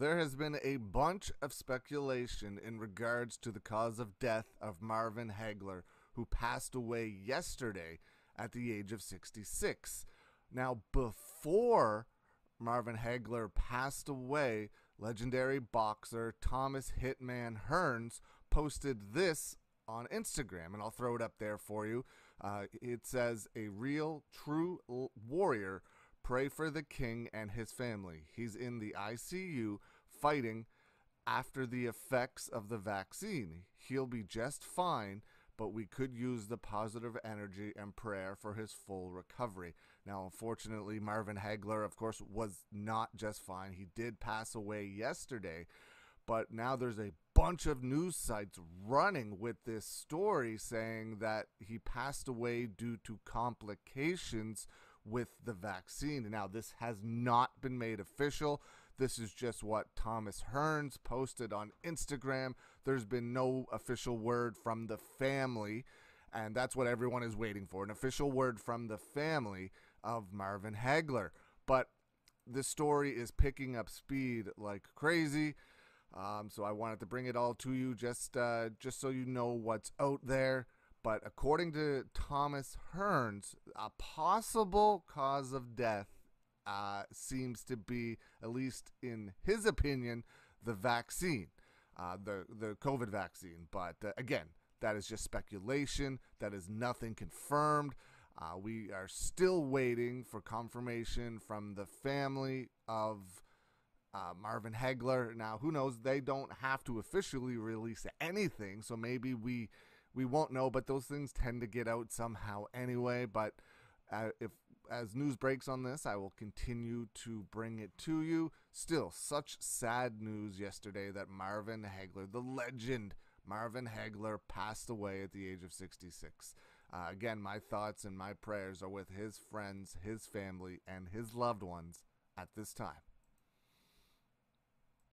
There has been a bunch of speculation in regards to the cause of death of Marvin Hagler, who passed away yesterday at the age of 66. Now, before Marvin Hagler passed away, legendary boxer Thomas Hitman Hearns posted this on Instagram, and I'll throw it up there for you. Uh, it says, A real, true warrior Pray for the king and his family. He's in the ICU fighting after the effects of the vaccine. He'll be just fine, but we could use the positive energy and prayer for his full recovery. Now, unfortunately, Marvin Hagler, of course, was not just fine. He did pass away yesterday, but now there's a bunch of news sites running with this story saying that he passed away due to complications with the vaccine. Now, this has not been made official. This is just what Thomas Hearns posted on Instagram. There's been no official word from the family, and that's what everyone is waiting for an official word from the family of Marvin Hagler. But this story is picking up speed like crazy. Um, so I wanted to bring it all to you just uh, just so you know what's out there. But according to Thomas Hearns, a possible cause of death uh, seems to be, at least in his opinion, the vaccine, uh, the the COVID vaccine. But uh, again, that is just speculation. That is nothing confirmed. Uh, we are still waiting for confirmation from the family of uh, Marvin Hagler. Now, who knows? They don't have to officially release anything, so maybe we we won't know, but those things tend to get out somehow anyway. But uh, if as news breaks on this, I will continue to bring it to you. Still, such sad news yesterday that Marvin Hagler, the legend Marvin Hagler, passed away at the age of 66. Uh, again, my thoughts and my prayers are with his friends, his family, and his loved ones at this time.